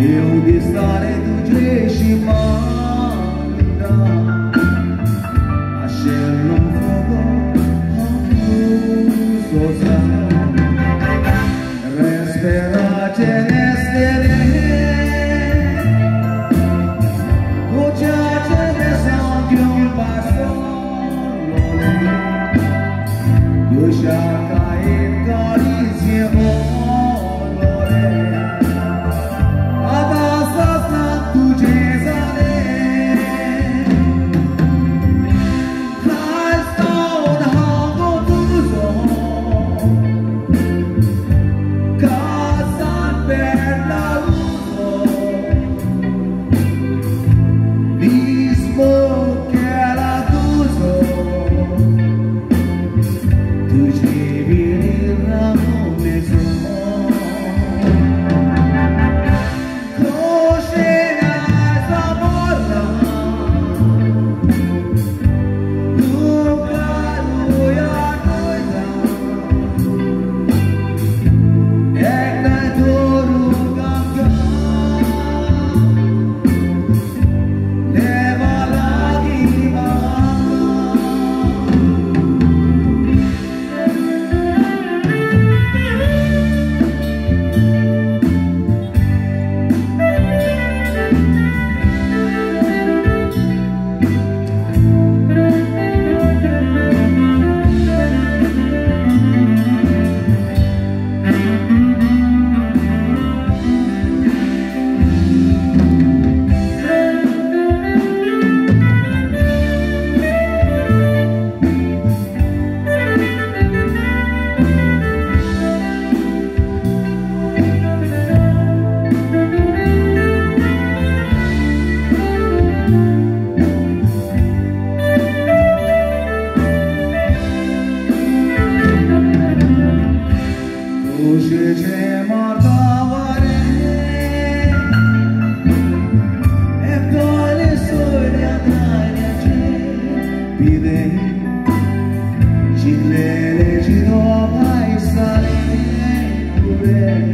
Eu de stare tu și manda. Așel nu fogo Sosa Respera ce ne stere Cu ceea ce ne sunt Benedito vai salir, tu